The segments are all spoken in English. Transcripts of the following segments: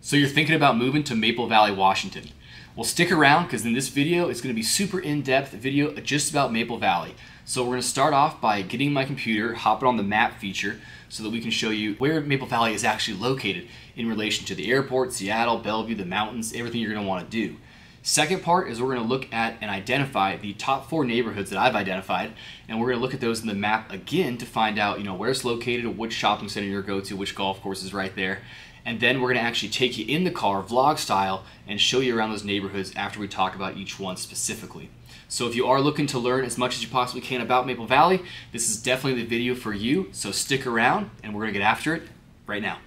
So you're thinking about moving to Maple Valley, Washington. Well, stick around because in this video, it's going to be super in-depth video just about Maple Valley. So we're going to start off by getting my computer, hopping on the map feature so that we can show you where Maple Valley is actually located in relation to the airport, Seattle, Bellevue, the mountains, everything you're going to want to do. Second part is we're going to look at and identify the top four neighborhoods that I've identified, and we're going to look at those in the map again to find out, you know, where it's located, which shopping center you're going to, which golf course is right there, and then we're going to actually take you in the car, vlog style, and show you around those neighborhoods after we talk about each one specifically. So if you are looking to learn as much as you possibly can about Maple Valley, this is definitely the video for you. So stick around, and we're going to get after it right now.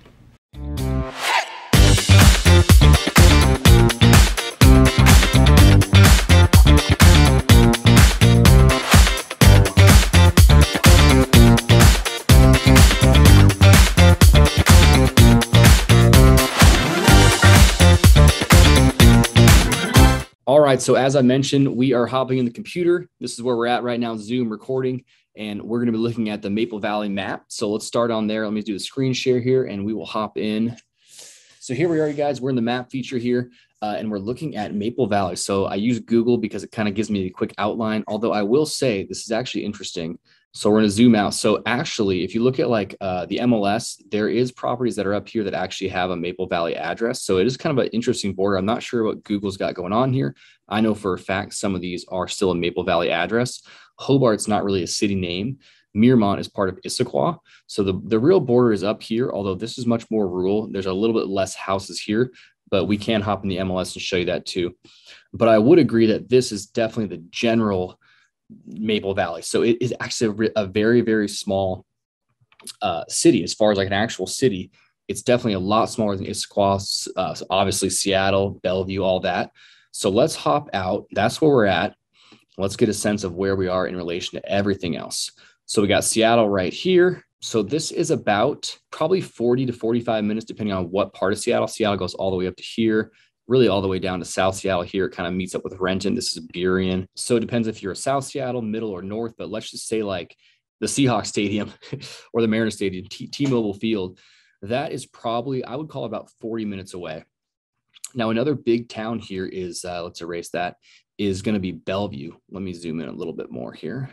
Right. So as I mentioned, we are hopping in the computer. This is where we're at right now, Zoom recording, and we're going to be looking at the Maple Valley map. So let's start on there. Let me do the screen share here, and we will hop in. So here we are, you guys. We're in the map feature here, uh, and we're looking at Maple Valley. So I use Google because it kind of gives me a quick outline. Although I will say this is actually interesting. So we're going to zoom out. So actually, if you look at like uh, the MLS, there is properties that are up here that actually have a Maple Valley address. So it is kind of an interesting border. I'm not sure what Google's got going on here. I know for a fact some of these are still a Maple Valley address. Hobart's not really a city name. Mirrormont is part of Issaquah. So the, the real border is up here, although this is much more rural. There's a little bit less houses here, but we can hop in the MLS and show you that too. But I would agree that this is definitely the general Maple Valley. So it is actually a, a very, very small uh, city as far as like an actual city. It's definitely a lot smaller than Issaquah, uh, obviously Seattle, Bellevue, all that. So let's hop out. That's where we're at. Let's get a sense of where we are in relation to everything else. So we got Seattle right here. So this is about probably 40 to 45 minutes, depending on what part of Seattle. Seattle goes all the way up to here really all the way down to South Seattle here. It kind of meets up with Renton. This is Burien. So it depends if you're a South Seattle, middle, or north, but let's just say like the Seahawks Stadium or the Mariners Stadium, T Mobile Field. That is probably, I would call about 40 minutes away. Now, another big town here is, uh, let's erase that, is going to be Bellevue. Let me zoom in a little bit more here.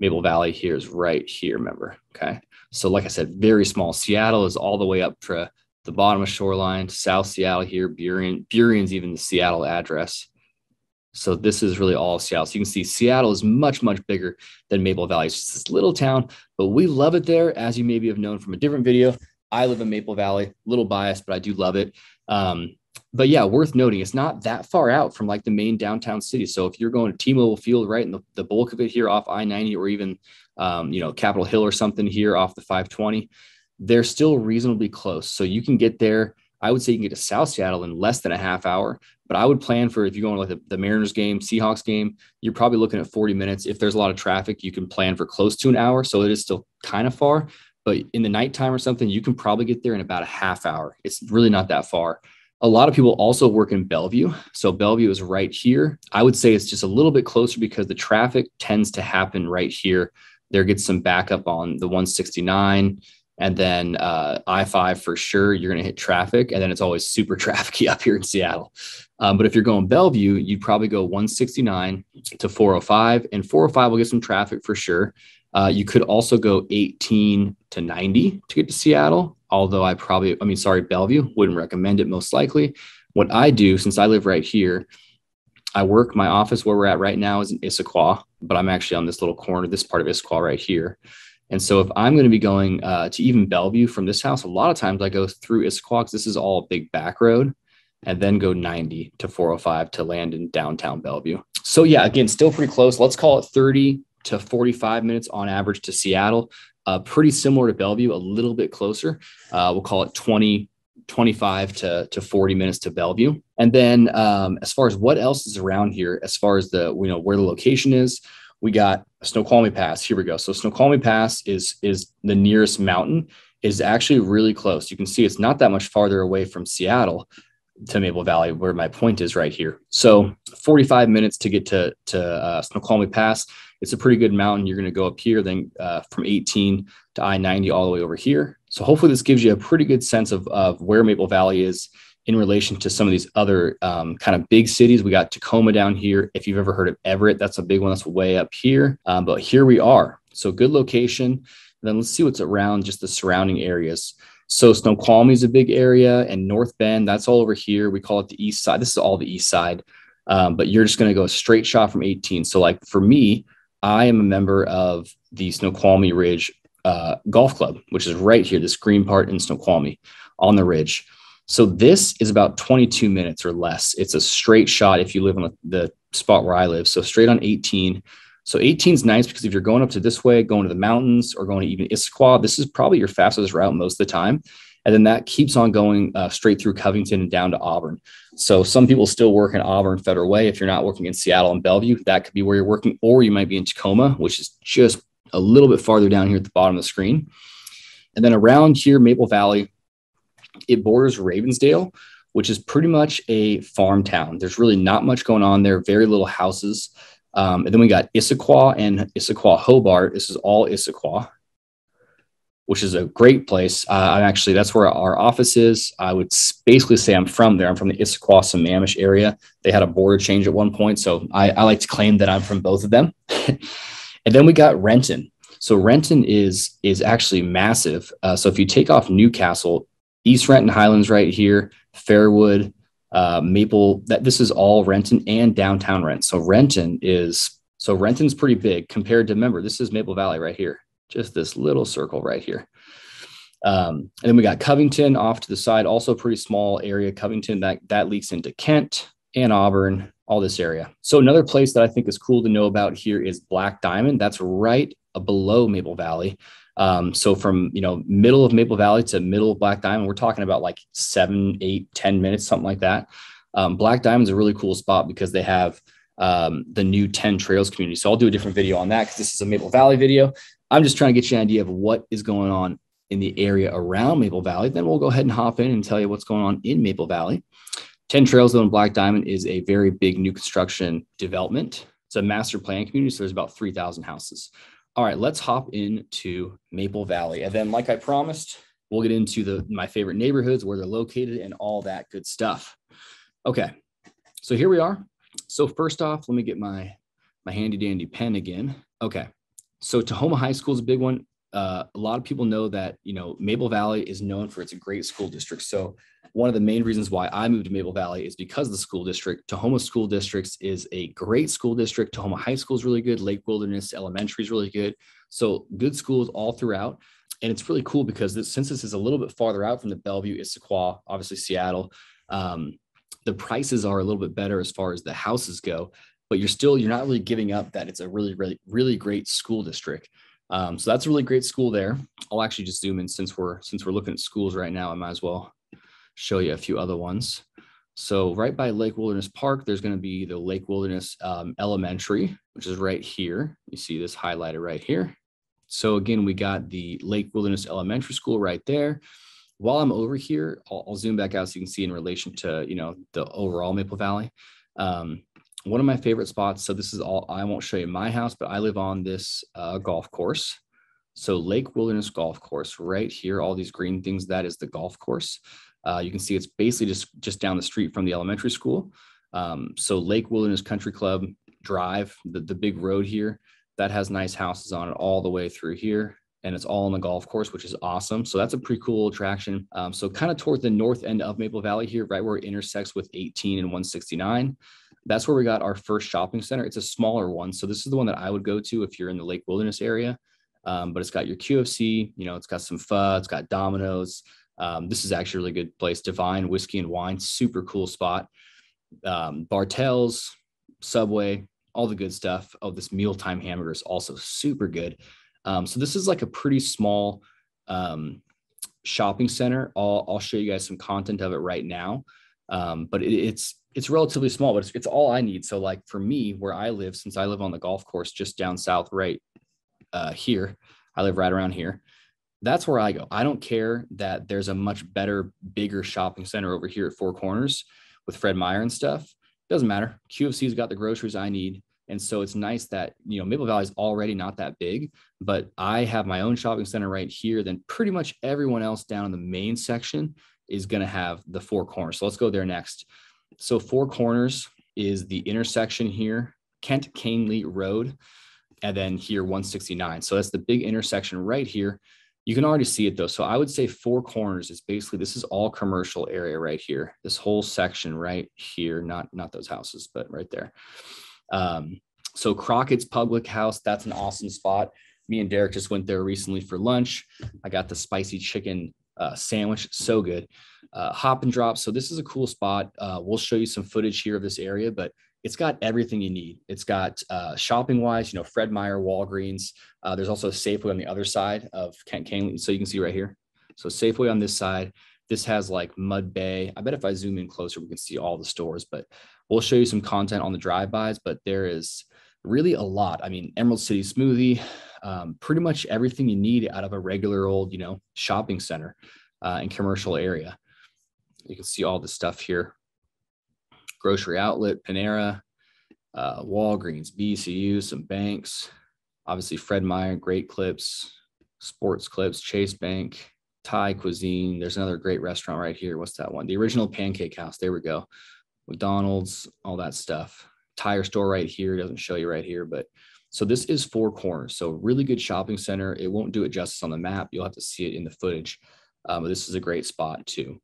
Maple Valley here is right here, remember? Okay. So, like I said, very small. Seattle is all the way up to the bottom of Shoreline, South Seattle here, Burien. Burien's even the Seattle address. So this is really all Seattle. So you can see Seattle is much, much bigger than Maple Valley. It's just this little town, but we love it there, as you maybe have known from a different video. I live in Maple Valley, little biased, but I do love it. Um, but yeah, worth noting, it's not that far out from like the main downtown city. So if you're going to T-Mobile Field, right, and the, the bulk of it here off I-90 or even, um, you know, Capitol Hill or something here off the 520, they're still reasonably close. So you can get there. I would say you can get to South Seattle in less than a half hour, but I would plan for if you're going like the, the Mariners game, Seahawks game, you're probably looking at 40 minutes. If there's a lot of traffic, you can plan for close to an hour. So it is still kind of far, but in the nighttime or something, you can probably get there in about a half hour. It's really not that far. A lot of people also work in Bellevue. So Bellevue is right here. I would say it's just a little bit closer because the traffic tends to happen right here. There gets some backup on the 169 and then uh, I five for sure you're going to hit traffic, and then it's always super trafficy up here in Seattle. Um, but if you're going Bellevue, you'd probably go 169 to 405, and 405 will get some traffic for sure. Uh, you could also go 18 to 90 to get to Seattle, although I probably, I mean, sorry, Bellevue wouldn't recommend it most likely. What I do, since I live right here, I work my office where we're at right now is in Issaquah, but I'm actually on this little corner, this part of Issaquah right here. And so if I'm going to be going uh, to even Bellevue from this house, a lot of times I go through Issaquah. This is all a big back road and then go 90 to 405 to land in downtown Bellevue. So yeah, again, still pretty close. Let's call it 30 to 45 minutes on average to Seattle. Uh, pretty similar to Bellevue, a little bit closer. Uh, we'll call it 20, 25 to, to 40 minutes to Bellevue. And then um, as far as what else is around here, as far as the, you know, where the location is, we got Snoqualmie Pass. Here we go. So Snoqualmie Pass is is the nearest mountain. Is actually really close. You can see it's not that much farther away from Seattle to Maple Valley, where my point is right here. So 45 minutes to get to to uh, Snoqualmie Pass. It's a pretty good mountain. You're going to go up here, then uh, from 18 to I-90 all the way over here. So hopefully this gives you a pretty good sense of, of where Maple Valley is in relation to some of these other um, kind of big cities. We got Tacoma down here. If you've ever heard of Everett, that's a big one. That's way up here. Um, but here we are. So good location. And then let's see what's around just the surrounding areas. So Snoqualmie is a big area, and North Bend, that's all over here. We call it the east side. This is all the east side. Um, but you're just going to go straight shot from 18. So, like for me, I am a member of the Snoqualmie Ridge uh, Golf Club, which is right here, this green part in Snoqualmie on the ridge. So this is about 22 minutes or less. It's a straight shot if you live on the, spot where I live. So straight on 18. So 18 is nice because if you're going up to this way, going to the mountains or going to even Issaquah, this is probably your fastest route most of the time. And then that keeps on going uh, straight through Covington and down to Auburn. So some people still work in Auburn Federal Way. If you're not working in Seattle and Bellevue, that could be where you're working, or you might be in Tacoma, which is just a little bit farther down here at the bottom of the screen. And then around here, Maple Valley, it borders Ravensdale, which is pretty much a farm town. There's really not much going on there, very little houses. Um, and then we got Issaquah and Issaquah Hobart. This is all Issaquah which is a great place. Uh, I'm actually that's where our office is. I would basically say I'm from there. I'm from the Issaquah Sammamish area. They had a border change at one point, so I, I like to claim that I'm from both of them. and then we got Renton. So Renton is is actually massive. Uh, so if you take off Newcastle, East Renton Highlands right here, Fairwood, uh, Maple. That this is all Renton and downtown Renton. So Renton is so Renton's pretty big compared to remember this is Maple Valley right here just this little circle right here. Um, and then we got Covington off to the side, also pretty small area. Covington that that leaks into Kent and Auburn, all this area. So another place that I think is cool to know about here is Black Diamond. That's right below Maple Valley. Um, so from you know middle of Maple Valley to middle of Black Diamond, we're talking about like seven, eight, ten minutes, something like that. Um, Black Diamond is a really cool spot because they have um, the new 10 trails community. So I'll do a different video on that because this is a Maple Valley video. I'm just trying to get you an idea of what is going on in the area around Maple Valley. Then we'll go ahead and hop in and tell you what's going on in Maple Valley. 10 Trails in Black Diamond is a very big new construction development. It's a master plan community, so there's about 3,000 houses. All right, let's hop into Maple Valley. And then, like I promised, we'll get into the my favorite neighborhoods, where they're located, and all that good stuff. Okay, so here we are. So first off, let me get my my handy dandy pen again. Okay, so Tahoma High School is a big one. Uh, a lot of people know that you know Maple Valley is known for its great school district. So one of the main reasons why I moved to Maple Valley is because the school district. Tahoma School Districts is a great school district. Tahoma High School is really good. Lake Wilderness Elementary is really good. So good schools all throughout. And it's really cool because this, since this is a little bit farther out from the Bellevue, Issaquah, obviously Seattle, um, the prices are a little bit better as far as the houses go but you're still you're not really giving up that it's a really really really great school district um, so that's a really great school there. I'll actually just zoom in since we're since we're looking at schools right now i might as well show you a few other ones. So right by lake wilderness park there's going to be the lake wilderness um, elementary which is right here. You see this highlighted right here. So again we got the lake wilderness elementary school right there. While i'm over here I'll, I'll zoom back out so you can see in relation to you know the overall maple valley. Um, one of my favorite spots. So this is all, I won't show you my house, but I live on this uh, golf course. So Lake Wilderness Golf Course right here, all these green things, that is the golf course. Uh, you can see it's basically just, just down the street from the elementary school. Um, so Lake Wilderness Country Club Drive, the, the big road here, that has nice houses on it all the way through here and it's all on the golf course, which is awesome. So that's a pretty cool attraction. Um, so kind of toward the north end of Maple Valley here, right where it intersects with 18 and 169 that's where we got our first shopping center. It's a smaller one. So this is the one that I would go to if you're in the Lake Wilderness area. Um, but it's got your QFC, you know, it's got some pho, it's got Domino's. Um, this is actually a really good place. Divine Whiskey and Wine, super cool spot. Um, Bartell's, Subway, all the good stuff. Oh, this mealtime hamburger is also super good. Um, so this is like a pretty small um, shopping center. I'll, I'll show you guys some content of it right now. Um, but it, it's it's relatively small, but it's, it's all I need. So like for me, where I live, since I live on the golf course just down south, right uh, here, I live right around here. That's where I go. I don't care that there's a much better, bigger shopping center over here at Four Corners with Fred Meyer and stuff. Doesn't matter. QFC's got the groceries I need. And so it's nice that, you know, Maple Valley is already not that big, but I have my own shopping center right here. Then pretty much everyone else down in the main section is going to have the four corners. So let's go there next. So four corners is the intersection here, Kent Kangley Road, and then here 169. So that's the big intersection right here. You can already see it though. So I would say four corners is basically this is all commercial area right here. This whole section right here, not not those houses, but right there. Um, so Crockett's Public House, that's an awesome spot. Me and Derek just went there recently for lunch. I got the spicy chicken uh, sandwich, so good. Uh, hop and drop. So this is a cool spot. Uh, we'll show you some footage here of this area, but it's got everything you need. It's got uh, shopping wise, you know, Fred Meyer, Walgreens. Uh, there's also a Safeway on the other side of Kent Kangley. So you can see right here. So Safeway on this side. This has like Mud Bay. I bet if I zoom in closer, we can see all the stores, but we'll show you some content on the drive-bys, but there is really a lot. I mean, Emerald City Smoothie, um, pretty much everything you need out of a regular old, you know, shopping center uh, and commercial area. You can see all the stuff here grocery outlet, Panera, uh, Walgreens, BECU, some banks, obviously Fred Meyer, Great Clips, Sports Clips, Chase Bank, Thai Cuisine. There's another great restaurant right here. What's that one? The original Pancake House. There we go. McDonald's, all that stuff. Tire store right here doesn't show you right here, but so this is Four Corners. So really good shopping center. It won't do it justice on the map. You'll have to see it in the footage. Um, but this is a great spot too.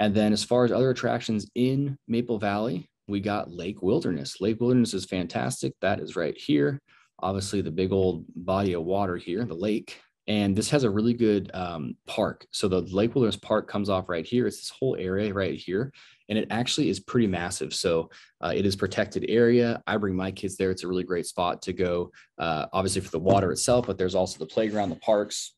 And then as far as other attractions in Maple Valley, we got Lake Wilderness. Lake Wilderness is fantastic. That is right here. Obviously, the big old body of water here, the lake. And this has a really good um, park. So the Lake Wilderness Park comes off right here. It's this whole area right here. And it actually is pretty massive. So uh, it is protected area. I bring my kids there. It's a really great spot to go, uh, obviously for the water itself, but there's also the playground, the parks,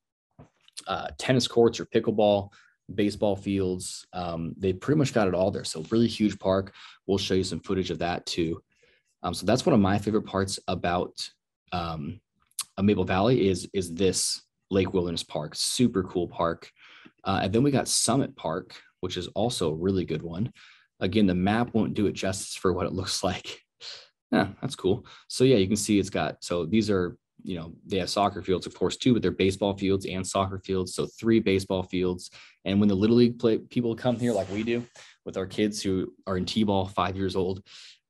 uh, tennis courts or pickleball baseball fields. Um, they pretty much got it all there. So really huge park. We'll show you some footage of that too. Um, so that's one of my favorite parts about um, Maple Valley is is this Lake Wilderness Park. Super cool park. Uh, and then we got Summit Park, which is also a really good one. Again, the map won't do it justice for what it looks like. Yeah, that's cool. So yeah, you can see it's got so these are you know they have soccer fields of course too but they're baseball fields and soccer fields so three baseball fields. And when the little league play people come here like we do with our kids who are in t-ball five years old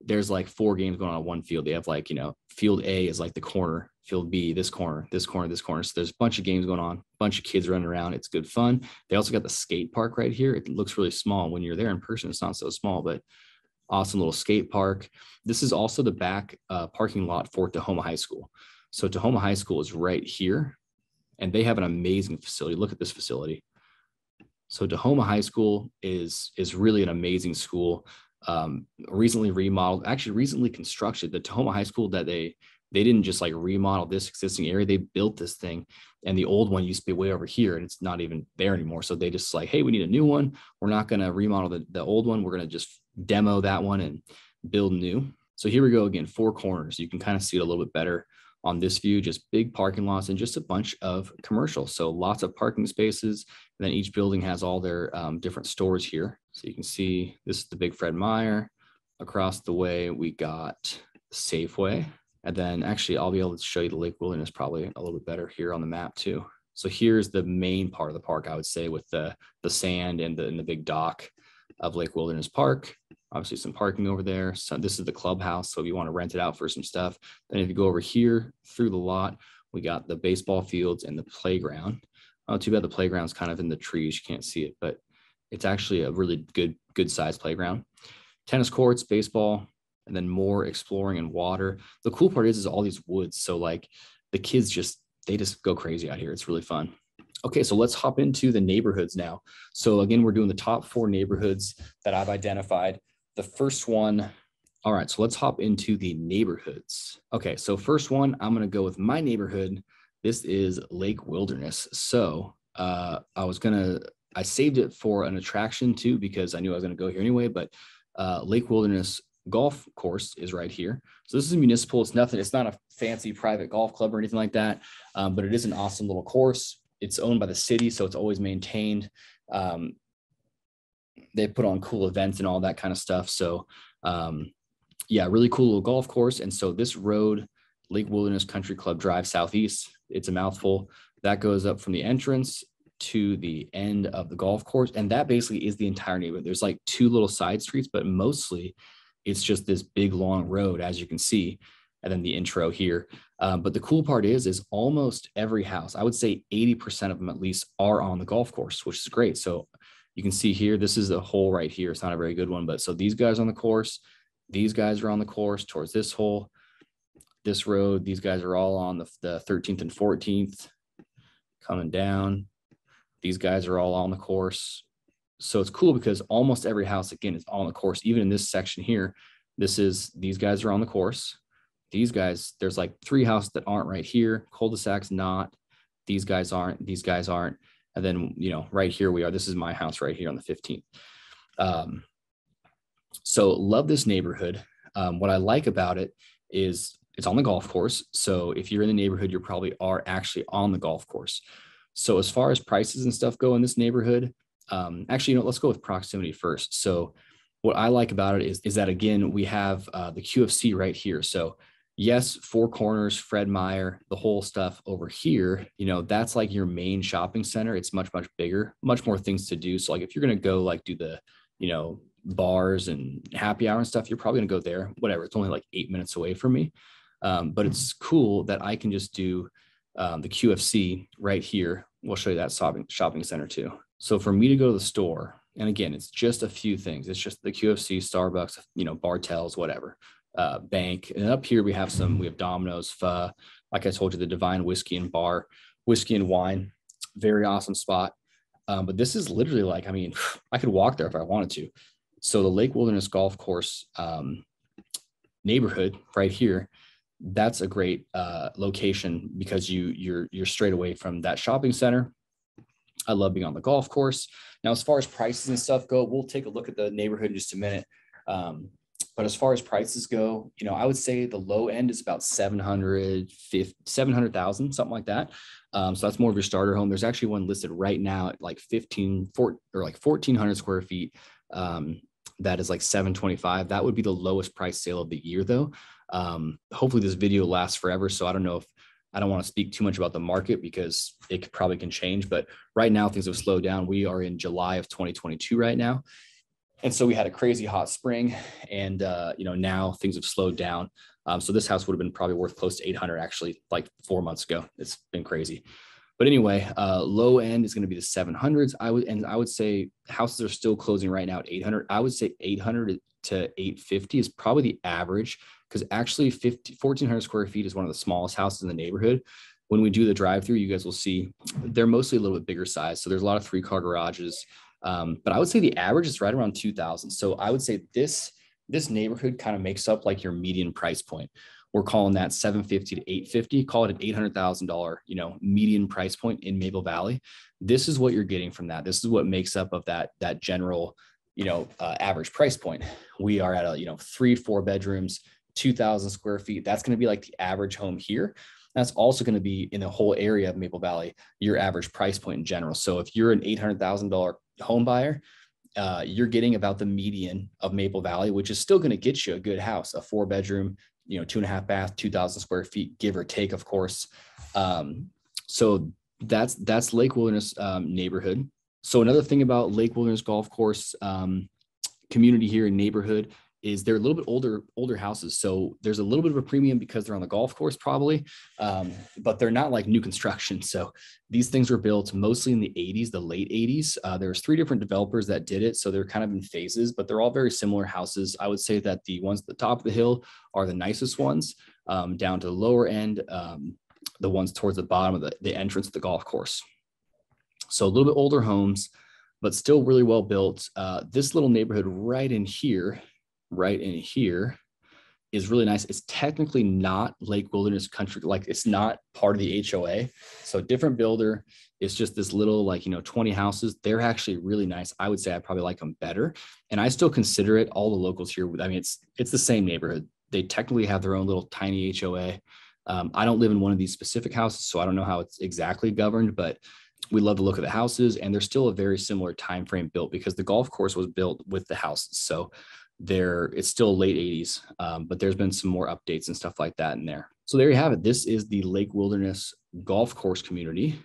there's like four games going on on one field. They have like you know field a is like the corner field b this corner this corner this corner. So there's a bunch of games going on a bunch of kids running around. It's good fun. They also got the skate park right here. It looks really small. When you're there in person it's not so small but awesome little skate park. This is also the back uh, parking lot for Tahoma High School. So Tahoma High School is right here, and they have an amazing facility. Look at this facility. So Tahoma High School is is really an amazing school. Um, recently remodeled, actually recently constructed. The Tahoma High School that they they didn't just like remodel this existing area; they built this thing, and the old one used to be way over here, and it's not even there anymore. So they just like, hey, we need a new one. We're not going to remodel the, the old one. We're going to just demo that one and build new. So here we go again, four corners. You can kind of see it a little bit better on this view, just big parking lots and just a bunch of commercials. So lots of parking spaces. And then each building has all their um, different stores here. So you can see this is the big Fred Meyer. Across the way, we got Safeway. And then actually, I'll be able to show you the Lake Wilderness probably a little bit better here on the map too. So here's the main part of the park, I would say, with the, the sand and the, and the big dock of Lake Wilderness Park obviously some parking over there. So this is the clubhouse. So if you want to rent it out for some stuff, then if you go over here through the lot, we got the baseball fields and the playground. Oh, too bad the playground's kind of in the trees. You can't see it, but it's actually a really good, good size playground. Tennis courts, baseball, and then more exploring and water. The cool part is, is all these woods. So like the kids just, they just go crazy out here. It's really fun. Okay, so let's hop into the neighborhoods now. So again, we're doing the top four neighborhoods that I've identified the first one, all right, so let's hop into the neighborhoods. Okay, so first one, I'm going to go with my neighborhood. This is Lake Wilderness. So uh, I was going to, I saved it for an attraction too because I knew I was going to go here anyway, but uh, Lake Wilderness golf course is right here. So this is municipal. It's nothing. It's not a fancy private golf club or anything like that, um, but it is an awesome little course. It's owned by the city, so it's always maintained. Um, they put on cool events and all that kind of stuff. So, um, yeah, really cool little golf course. And so this road, Lake Wilderness Country Club Drive Southeast, it's a mouthful. That goes up from the entrance to the end of the golf course. And that basically is the entire neighborhood. There's like two little side streets, but mostly it's just this big long road, as you can see, and then the intro here. Um, but the cool part is, is almost every house, I would say 80% of them at least are on the golf course, which is great. So you can see here, this is the hole right here. It's not a very good one, but so these guys on the course, these guys are on the course towards this hole, this road. These guys are all on the, the 13th and 14th coming down. These guys are all on the course. So it's cool because almost every house, again, is on the course. Even in this section here, this is, these guys are on the course. These guys, there's like three houses that aren't right here. Cul-de-sacs not. These guys aren't. These guys aren't. And then, you know, right here we are. This is my house right here on the 15th. Um, so love this neighborhood. Um, what I like about it is it's on the golf course. So if you're in the neighborhood, you probably are actually on the golf course. So as far as prices and stuff go in this neighborhood, um, actually, you know, let's go with proximity first. So what I like about it is, is that again, we have uh, the QFC right here. So yes, Four Corners, Fred Meyer, the whole stuff over here, you know, that's like your main shopping center. It's much, much bigger, much more things to do. So like if you're going to go like do the, you know, bars and happy hour and stuff, you're probably going to go there, whatever. It's only like eight minutes away from me. Um, but it's cool that I can just do um, the QFC right here. We'll show you that shopping, shopping center too. So for me to go to the store, and again, it's just a few things. It's just the QFC, Starbucks, you know, Bartell's, whatever, uh, bank. And up here we have some, we have Domino's, Pho, like I told you, the Divine Whiskey and Bar, whiskey and wine, very awesome spot. Um, but this is literally like, I mean, I could walk there if I wanted to. So the Lake Wilderness Golf Course um, neighborhood right here that's a great uh, location because you you're you're straight away from that shopping center. I love being on the golf course. Now, as far as prices and stuff go, we'll take a look at the neighborhood in just a minute. Um, but as far as prices go, you know, I would say the low end is about 700, 700,000, something like that. Um, so that's more of your starter home. There's actually one listed right now at like 15, 4, or like 1400 square feet. Um, that is like 725. That would be the lowest price sale of the year though. Um, hopefully this video lasts forever. So I don't know if I don't want to speak too much about the market because it probably can change, but right now things have slowed down. We are in July of 2022 right now. And so we had a crazy hot spring and, uh, you know, now things have slowed down. Um, so this house would have been probably worth close to 800 actually like four months ago. It's been crazy. But anyway, uh, low end is going to be the 700s. I would, and I would say houses are still closing right now at 800. I would say 800 to 850 is probably the average because actually 50, 1400 square feet is one of the smallest houses in the neighborhood. When we do the drive through, you guys will see they're mostly a little bit bigger size. So there's a lot of three car garages. Um, but I would say the average is right around 2000. So I would say this, this neighborhood kind of makes up like your median price point. We're calling that 750 to 850, call it an $800,000, you know, median price point in Maple Valley. This is what you're getting from that. This is what makes up of that, that general, you know, uh, average price point. We are at a, you know, three, four bedrooms, 2,000 square feet. That's going to be like the average home here. That's also going to be in the whole area of Maple Valley, your average price point in general. So if you're an $800,000 home buyer, uh, you're getting about the median of Maple Valley, which is still going to get you a good house, a four bedroom, you know, two and a half bath, 2000 square feet, give or take, of course. Um, so that's, that's Lake Wilderness um, neighborhood. So another thing about Lake Wilderness Golf Course um, community here in neighborhood is they're a little bit older older houses. So there's a little bit of a premium because they're on the golf course probably um, but they're not like new construction. So these things were built mostly in the 80s the late 80s uh, there's three different developers that did it. So they're kind of in phases but they're all very similar houses. I would say that the ones at the top of the hill are the nicest ones um, down to the lower end um, the ones towards the bottom of the, the entrance of the golf course. So a little bit older homes but still really well built. Uh, this little neighborhood right in here right in here is really nice. It's technically not Lake Wilderness Country, like it's not part of the HOA. So different builder. It's just this little, like, you know, 20 houses. They're actually really nice. I would say I probably like them better. And I still consider it all the locals here. I mean, it's it's the same neighborhood. They technically have their own little tiny HOA. Um, I don't live in one of these specific houses, so I don't know how it's exactly governed, but we love the look of the houses and they're still a very similar time frame built because the golf course was built with the houses. So there it's still late 80s um, but there's been some more updates and stuff like that in there so there you have it this is the lake wilderness golf course community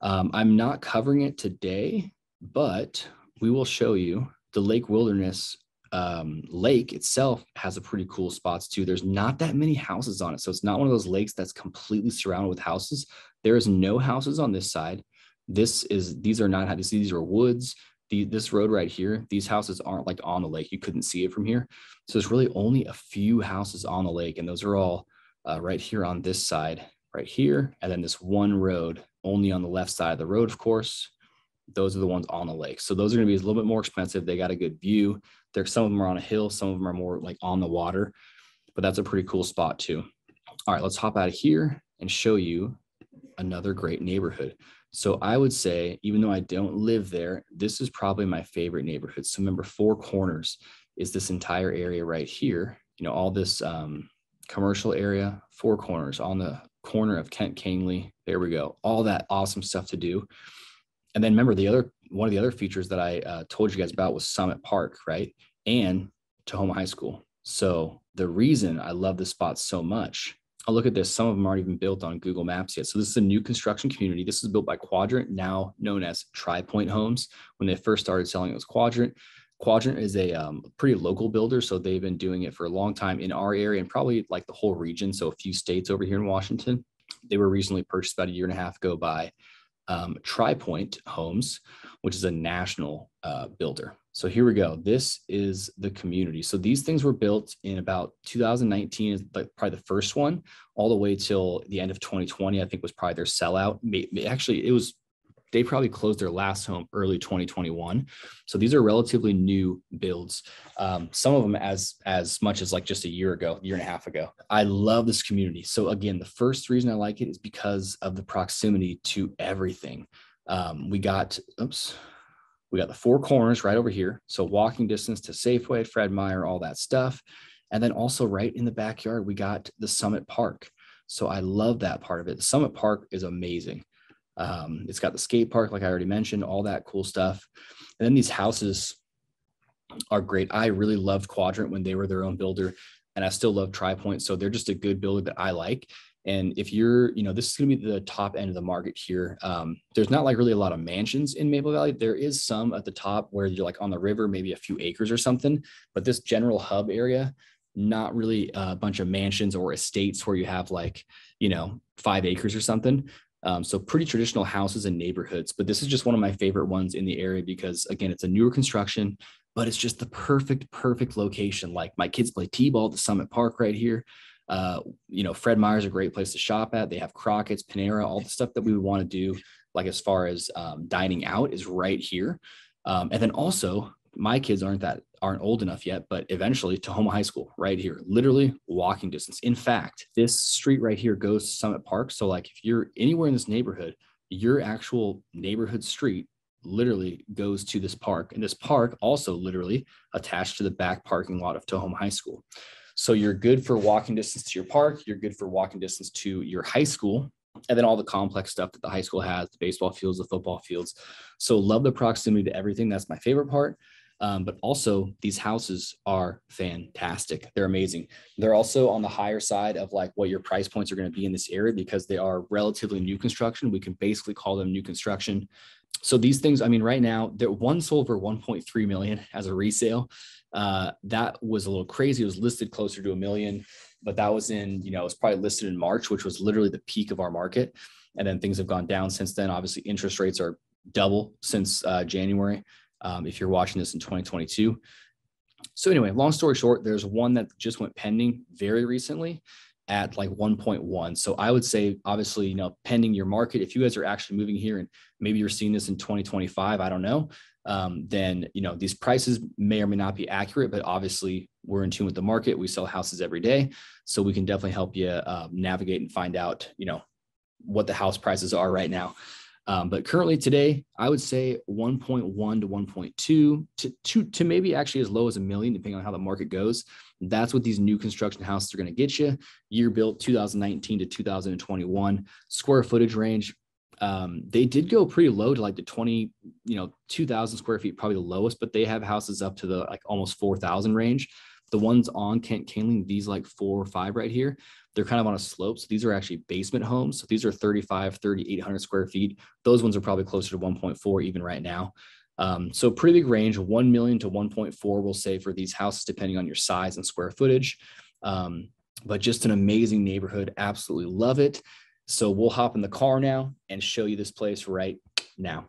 Um, I'm not covering it today, but we will show you the Lake Wilderness um, lake itself has a pretty cool spots too. There's not that many houses on it. So it's not one of those lakes that's completely surrounded with houses. There is no houses on this side. This is, these are not, these are woods. The, this road right here, these houses aren't like on the lake. You couldn't see it from here. So there's really only a few houses on the lake and those are all uh, right here on this side, right here. And then this one road only on the left side of the road, of course, those are the ones on the lake. So those are going to be a little bit more expensive. They got a good view. There, some of them are on a hill, some of them are more like on the water, but that's a pretty cool spot too. All right, let's hop out of here and show you another great neighborhood. So I would say, even though I don't live there, this is probably my favorite neighborhood. So remember, Four Corners is this entire area right here. You know, all this um, commercial area, Four Corners on the corner of Kent Kangley. There we go. All that awesome stuff to do. And then remember the other one of the other features that I uh, told you guys about was Summit Park, right? And Tahoma High School. So the reason I love this spot so much, I'll look at this. Some of them aren't even built on Google Maps yet. So this is a new construction community. This is built by Quadrant, now known as Tri Point Homes. When they first started selling, it was Quadrant. Quadrant is a um, pretty local builder, so they've been doing it for a long time in our area and probably like the whole region. So a few states over here in Washington. They were recently purchased about a year and a half ago by um, TriPoint Homes, which is a national uh, builder. So here we go. This is the community. So these things were built in about 2019 is like probably the first one, all the way till the end of 2020. I think was probably their sellout. Actually, it was they probably closed their last home early 2021. So these are relatively new builds. Um, some of them as as much as like just a year ago, year and a half ago. I love this community. So again, the first reason I like it is because of the proximity to everything. Um, we got oops. We got the four corners right over here. So walking distance to Safeway, Fred Meyer, all that stuff. And then also right in the backyard, we got the Summit Park. So I love that part of it. The Summit Park is amazing. Um, it's got the skate park, like I already mentioned, all that cool stuff. And then these houses are great. I really loved Quadrant when they were their own builder, and I still love TriPoint. So they're just a good builder that I like. And if you're, you know, this is going to be the top end of the market here. Um, there's not like really a lot of mansions in Maple Valley. There is some at the top where you're like on the river, maybe a few acres or something. But this general hub area, not really a bunch of mansions or estates where you have like, you know, five acres or something. Um, so pretty traditional houses and neighborhoods, but this is just one of my favorite ones in the area because again, it's a newer construction, but it's just the perfect, perfect location. Like my kids play t-ball at the Summit Park right here. Uh, you know, Fred Meyer's a great place to shop at. They have Crockett's, Panera, all the stuff that we would want to do, like as far as um, dining out, is right here. Um, and then also, my kids aren't that aren't old enough yet, but eventually Tahoma High School right here, literally walking distance. In fact, this street right here goes to Summit Park. So, like, if you're anywhere in this neighborhood, your actual neighborhood street literally goes to this park. And this park also literally attached to the back parking lot of Tahoma High School. So, you're good for walking distance to your park, you're good for walking distance to your high school. And then all the complex stuff that the high school has, the baseball fields, the football fields. So, love the proximity to everything. That's my favorite part. Um, but also these houses are fantastic. They're amazing. They're also on the higher side of like what your price points are going to be in this area because they are relatively new construction. We can basically call them new construction. So these things, I mean, right now, they're one sold for 1.3 million as a resale. Uh, that was a little crazy. It was listed closer to a million, but that was in, you know, it was probably listed in March, which was literally the peak of our market. And then things have gone down since then. Obviously, interest rates are double since uh, January um, if you're watching this in 2022. So anyway, long story short, there's one that just went pending very recently at like 1.1. So I would say, obviously, you know, pending your market, if you guys are actually moving here and maybe you're seeing this in 2025, I don't know, um, then, you know, these prices may or may not be accurate, but obviously we're in tune with the market. We sell houses every day. So we can definitely help you uh, navigate and find out, you know, what the house prices are right now. Um, but currently today, I would say 1.1 to 1.2 to, to, to maybe actually as low as a million, depending on how the market goes. That's what these new construction houses are going to get you. Year built 2019 to 2021. Square footage range. Um, they did go pretty low to like the 20, you know, 2000 square feet, probably the lowest, but they have houses up to the like almost 4,000 range. The ones on Kent Kangley, these like four or five right here, they're kind of on a slope. So these are actually basement homes. So these are 35, 3,800 square feet. Those ones are probably closer to 1.4 even right now. Um, so pretty big range, 1 million to 1.4, we'll say for these houses, depending on your size and square footage. Um, but just an amazing neighborhood. Absolutely love it. So we'll hop in the car now and show you this place right now.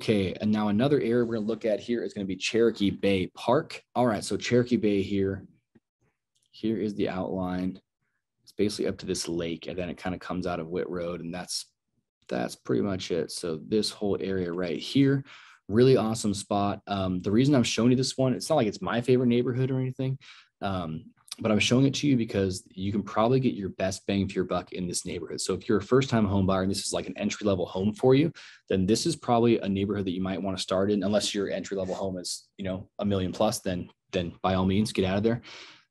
Okay, and now another area we're to look at here is to be Cherokee Bay Park. All right, so Cherokee Bay here. Here is the outline. It's basically up to this lake, and then it kind of comes out of Witte Road, and that's that's pretty much it. So this whole area right here, really awesome spot. Um, the reason I'm showing you this one, it's not like it's my favorite neighborhood or anything. Um, but I'm showing it to you because you can probably get your best bang for your buck in this neighborhood. So if you're a first time home buyer and this is like an entry level home for you, then this is probably a neighborhood that you might want to start in unless your entry level home is, you know, a million plus, then, then by all means get out of there.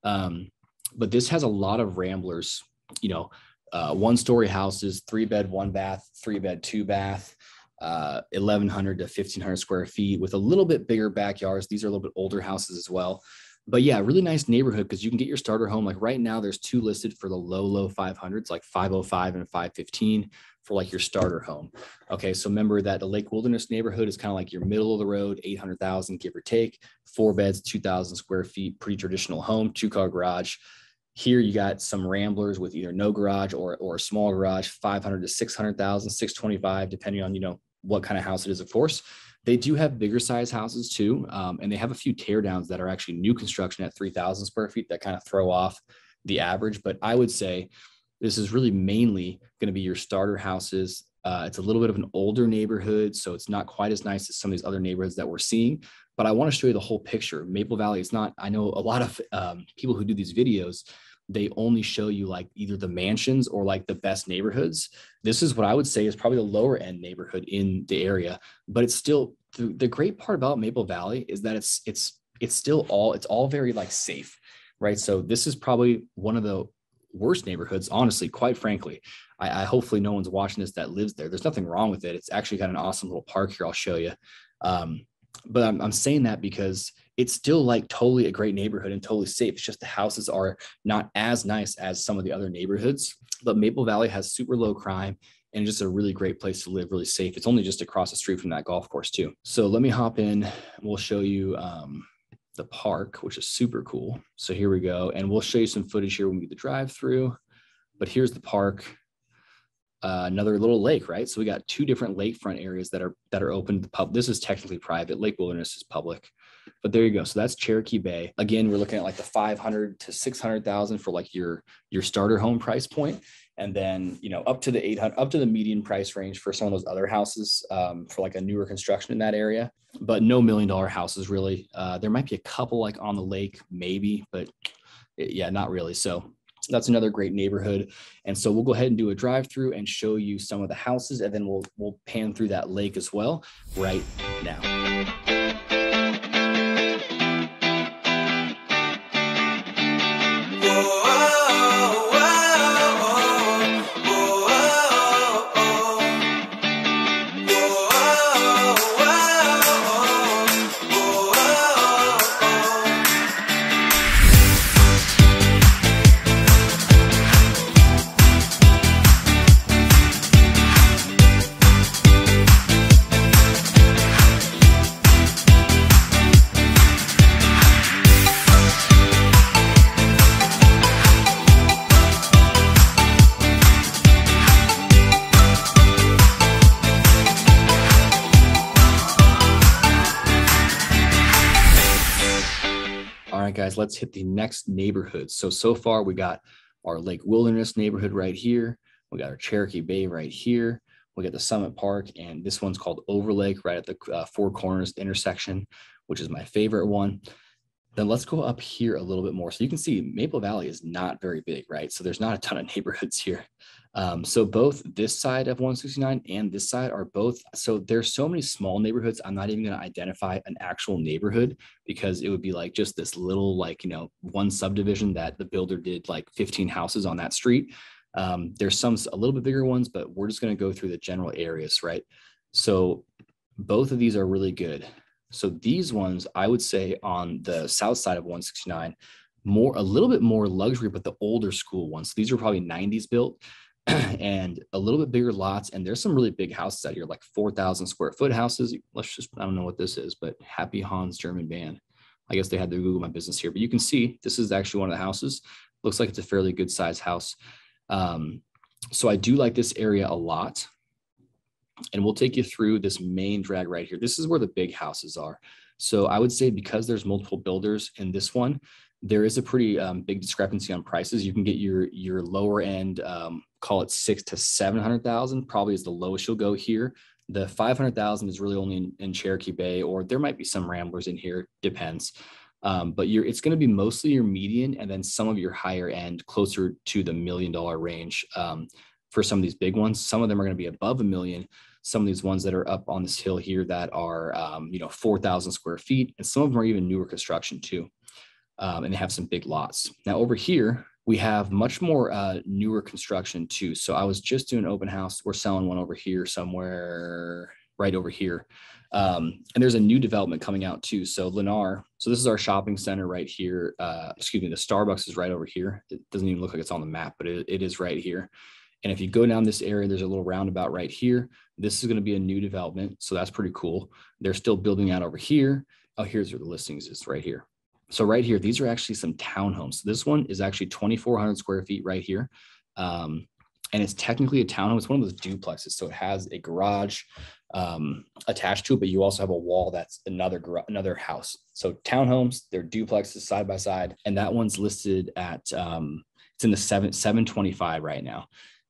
Um, but this has a lot of ramblers, you know, uh, one story houses, three bed, one bath, three bed, two bath, uh, 1100 to 1500 square feet with a little bit bigger backyards. These are a little bit older houses as well but yeah, really nice neighborhood because you can get your starter home. Like right now, there's two listed for the low, low 500s, like 505 and 515 for like your starter home. Okay, so remember that the Lake Wilderness neighborhood is kind of like your middle of the road, 800,000 give or take, four beds, 2,000 square feet, pretty traditional home, two car garage. Here you got some ramblers with either no garage or or a small garage, 500 to 600,000, 625, depending on you know what kind of house it is, of course. They do have bigger size houses too, um, and they have a few teardowns that are actually new construction at 3,000 square feet that kind of throw off the average. But I would say this is really mainly going to be your starter houses. Uh, it's a little bit of an older neighborhood, so it's not quite as nice as some of these other neighborhoods that we're seeing. But I want to show you the whole picture. Maple Valley is not. I know a lot of um, people who do these videos they only show you like either the mansions or like the best neighborhoods. This is what I would say is probably the lower end neighborhood in the area, but it's still the, the great part about Maple Valley is that it's it's it's still all it's all very like safe, right? So this is probably one of the worst neighborhoods, honestly, quite frankly. I, I, hopefully no one's watching this that lives there. There's nothing wrong with it. It's actually got an awesome little park here. I'll show you. Um, but I'm, I'm saying that because it's still like totally a great neighborhood and totally safe. It's just the houses are not as nice as some of the other neighborhoods. But Maple Valley has super low crime and just a really great place to live, really safe. It's only just across the street from that golf course too. So let me hop in. We'll show you um, the park, which is super cool. So here we go, and we'll show you some footage here when we do the drive-through. But here's the park. Uh, another little lake, right? So we got two different lakefront areas that are that are open to the public. This is technically private. Lake Wilderness is public, but there you go. So that's Cherokee Bay. Again, we're looking at like the 500 to 600,000 for like your your starter home price point, and then you know up to the 800 up to the median price range for some of those other houses um, for like a newer construction in that area. But no million dollar houses really. Uh, there might be a couple like on the lake maybe but it, yeah not really. So that's another great neighborhood. And so we'll go ahead and do a drive through and show you some of the houses and then we'll we'll pan through that lake as well right now guys, let's hit the next neighborhoods. So, so far we got our Lake Wilderness neighborhood right here. We got our Cherokee Bay right here. We got the Summit Park, and this one's called Overlake right at the uh, Four Corners intersection, which is my favorite one. Then let's go up here a little bit more. So you can see Maple Valley is not very big, right? So there's not a ton of neighborhoods here. Um, so both this side of 169 and this side are both. So there's so many small neighborhoods. I'm not even going to identify an actual neighborhood because it would be like just this little, like, you know, one subdivision that the builder did like 15 houses on that street. Um, there's some a little bit bigger ones, but we're just going to go through the general areas, right? So both of these are really good. So these ones, I would say on the south side of 169, more a little bit more luxury, but the older school ones. So these are probably 90s built. and a little bit bigger lots. And there's some really big houses out here, like 4,000 square foot houses. Let's just, I don't know what this is, but Happy Hans German Band. I guess they had to Google my business here, but you can see this is actually one of the houses. Looks like it's a fairly good size house. Um, so I do like this area a lot. And we'll take you through this main drag right here. This is where the big houses are. So I would say because there's multiple builders in this one, there is a pretty um, big discrepancy on prices. You can get your your lower end, um, call it six to seven hundred thousand, probably is the lowest you'll go here. The five hundred thousand is really only in, in, Cherokee Bay, or there might be some ramblers in here, depends. Um, but you're it's going to be mostly your median, and then some of your higher end, closer to the million dollar range um, for some of these big ones. Some of them are going to be above a million. Some of these ones that are up on this hill here that are um, you know four thousand square feet, and some of them are even newer construction too um, and they have some big lots. Now over here, we have much more uh, newer construction too. So I was just doing open house. We're selling one over here somewhere right over here. Um, and there's a new development coming out too. So Lennar, so this is our shopping center right here. Uh, excuse me, the Starbucks is right over here. It doesn't even look like it's on the map, but it, it is right here. And if you go down this area, there's a little roundabout right here. This is going to be a new development. So that's pretty cool. They're still building out over here. Oh, here's where the listings is right here. So right here, these are actually some townhomes. So This one is actually 2,400 square feet right here. Um, and it's technically a townhome. It's one of those duplexes. So it has a garage um, attached to it, but you also have a wall that's another another house. So townhomes, they're duplexes side by side. And that one's listed at, um, it's in the seven, 725 right now.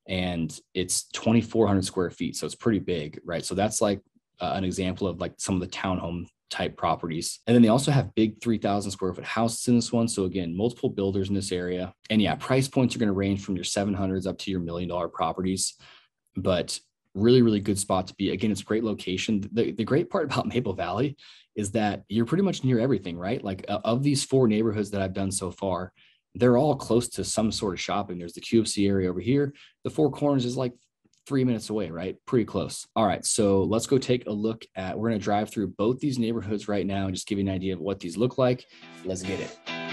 And it's 2,400 square feet. So it's pretty big, right? So that's like uh, an example of like some of the townhome type properties. And then they also have big 3,000 square foot houses in this one. So again, multiple builders in this area. And yeah, price points are going to range from your 700s up to your million dollar properties. But really, really good spot to be. Again, it's great location. The, the great part about Maple Valley is that you're pretty much near everything, right? Like uh, of these four neighborhoods that I've done so far, they're all close to some sort of shopping. There's the QFC area over here. The Four Corners is like three minutes away, right? Pretty close. All right. So let's go take a look at, we're going to drive through both these neighborhoods right now and just give you an idea of what these look like. Let's get it.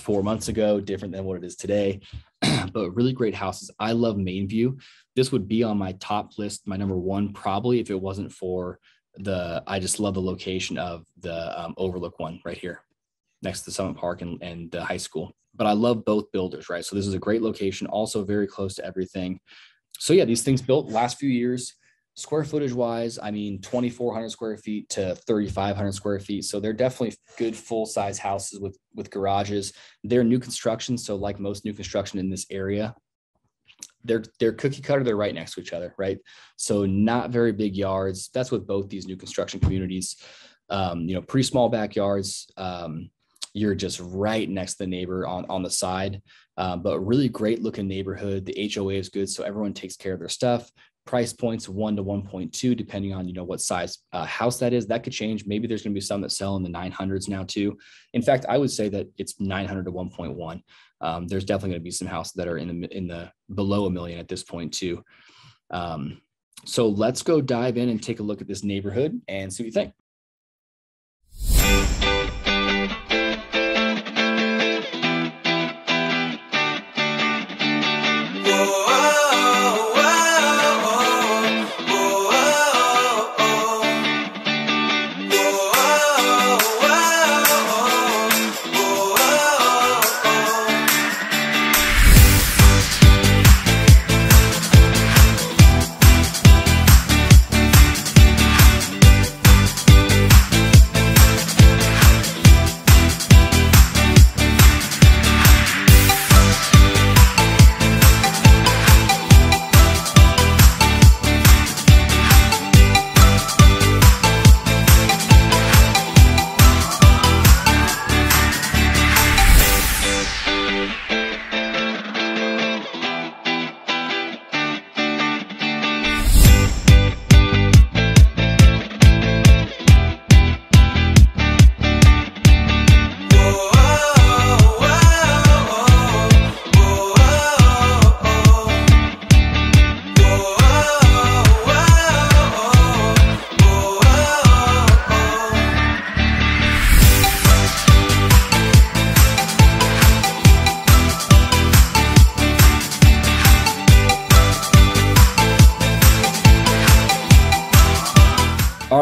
Four months ago, different than what it is today. but really great houses. I love Mainview. This would be on my top list, my number one, probably if it wasn't for the, I just love the location of the um, Overlook one right here next to Summit Park and, and the high school. But I love both builders, right? So this is a great location, also very close to everything. So yeah, these things built last few years square footage wise, I mean, 2,400 square feet to 3,500 square feet. So they're definitely good full size houses with, with garages. They're new construction. So like most new construction in this area, they're, they're cookie cutter. They're right next to each other. Right. So not very big yards. That's with both these new construction communities, um, you know, pretty small backyards. Um, you're just right next to the neighbor on, on the side. Um, but really great looking neighborhood. The HOA is good, so everyone takes care of their stuff price points one to 1.2 depending on you know what size uh, house that is that could change. Maybe there's going to be some that sell in the 900s now too. In fact i would say that it's 900 to 1.1 um, there's definitely going to be some houses that are in the in the below a million at this point too. Um, so let's go dive in and take a look at this neighborhood and see what you think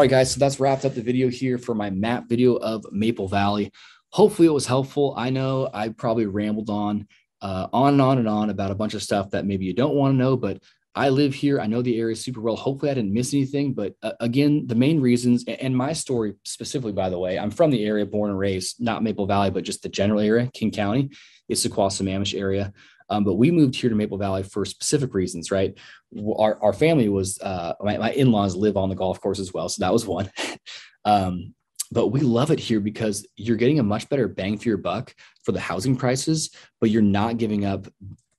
right, guys. So that's wrapped up the video here for my map video of Maple Valley. Hopefully it was helpful. I know I probably rambled on, uh, on and on and on about a bunch of stuff that maybe you don't want to know, but I live here. I know the area super well. Hopefully, I didn't miss anything. But uh, again, the main reasons and my story specifically, by the way, I'm from the area, born and raised, not Maple Valley, but just the general area, King County, Issaquah, Sammamish area. Um, but we moved here to Maple Valley for specific reasons, right? Our, our family was, uh, my, my in laws live on the golf course as well. So that was one. um, but we love it here because you're getting a much better bang for your buck for the housing prices, but you're not giving up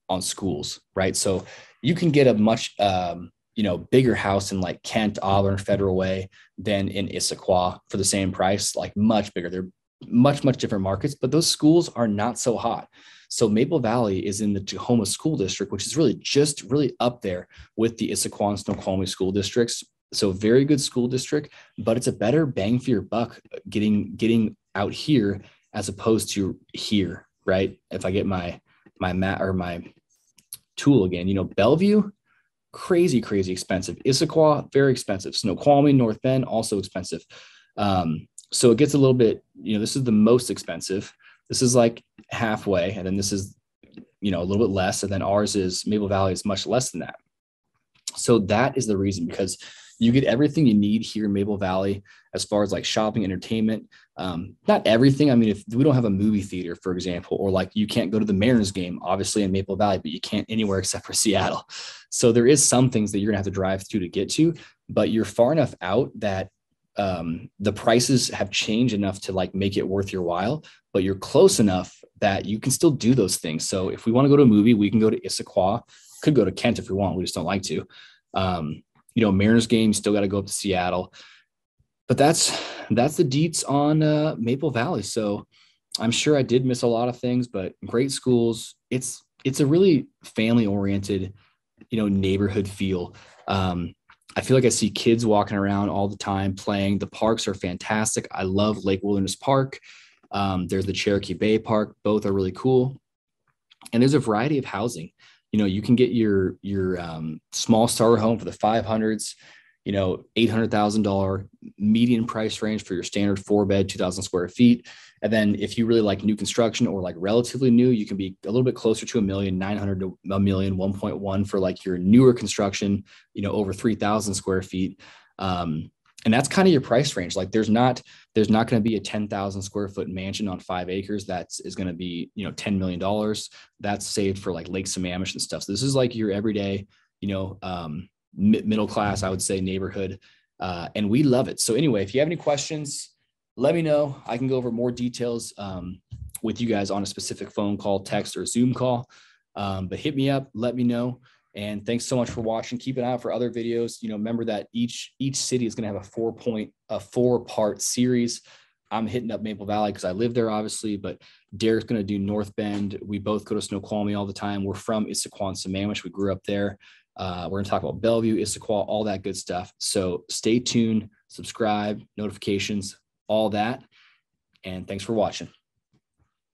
on schools, right? So you can get a much um, you know bigger house in like Kent, Auburn, Federal Way than in Issaquah for the same price, like much bigger. They're much much different markets, but those schools are not so hot. So Maple Valley is in the Tahoma School District, which is really just really up there with the Issaquah and Snoqualmie school districts. So very good school district, but it's a better bang for your buck getting getting out here as opposed to here, right? If I get my my mat or my tool again. You know, Bellevue, crazy, crazy expensive. Issaquah, very expensive. Snoqualmie, North Bend, also expensive. Um, so it gets a little bit, you know, this is the most expensive. This is like halfway, and then this is, you know, a little bit less. And then ours is Maple Valley is much less than that. So that is the reason because you get everything you need here in Maple Valley as far as like shopping, entertainment. Um, not everything. I mean, if we don't have a movie theater, for example, or like you can't go to the Mariners game, obviously in Maple Valley, but you can't anywhere except for Seattle. So there is some things that you're gonna have to drive through to get to, but you're far enough out that um, the prices have changed enough to like make it worth your while, but you're close enough that you can still do those things. So if we want to go to a movie, we can go to Issaquah, could go to Kent if we want. We just don't like to. Um, you know, Mariners game, still got to go up to Seattle. But that's that's the deets on uh, Maple Valley. So I'm sure I did miss a lot of things, but great schools. It's it's a really family oriented, you know, neighborhood feel. Um, I feel like I see kids walking around all the time playing. The parks are fantastic. I love Lake Wilderness Park. Um, there's the Cherokee Bay Park. Both are really cool. And there's a variety of housing you know you can get your your um, small starter home for the 500s you know $800000 median price range for your standard four bed 2000 square feet and then if you really like new construction or like relatively new you can be a little bit closer to a million 900 to a million 1.1 for like your newer construction you know over 3000 square feet um, and that's kind of your price range. Like there's not there's not going to be a 10,000 square foot mansion on five acres that's is going to be you know 10 million dollars. That's saved for like Lake Sammamish and stuff. So this is like your everyday you know um, middle class I would say neighborhood, uh, and we love it. So anyway, if you have any questions, let me know. I can go over more details um, with you guys on a specific phone call, text, or Zoom call. Um, but hit me up. Let me know. And thanks so much for watching. Keep an eye out for other videos. You know, remember that each each city is going to have a four point a four part series. I'm hitting up Maple Valley because I live there, obviously, but Derek's going to do North Bend. We both go to Snoqualmie all the time. We're from Issaquah and Sammamish. We grew up there. Uh, we're going to talk about Bellevue, Issaquah, all that good stuff. So stay tuned, subscribe, notifications, all that. And thanks for watching.